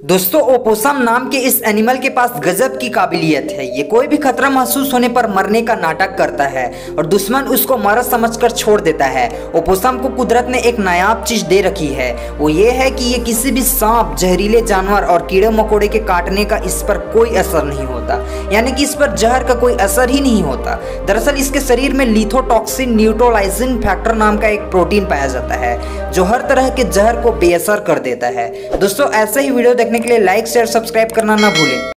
दोस्तों, ओपोसम नाम के इस एनिमल के पास गजब की काबिलियत है। ये कोई भी खतरा महसूस होने पर मरने का नाटक करता है और दुश्मन उसको मरद समझकर छोड़ देता है। ओपोसम को कुदरत ने एक नायाब चीज़ दे रखी है। वो ये है कि ये किसी भी सांप, जहरीले जानवर और कीड़े मकोड़े के काटने का इस पर कोई असर नहीं होता। यानी कि इस पर जहर का कोई असर ही नहीं होता। दरअसल इसके शरीर में लिथोटॉक्सिन न्यूट्रोलाइजिन फैक्टर नाम का एक प्रोटीन पाया जाता है, जो हर तरह के जहर को बेअसर कर देता है। दोस्तों, ऐसे ही वीडियो देखने के लिए लाइक शेयर सब्सक्राइब करना ना भूलें।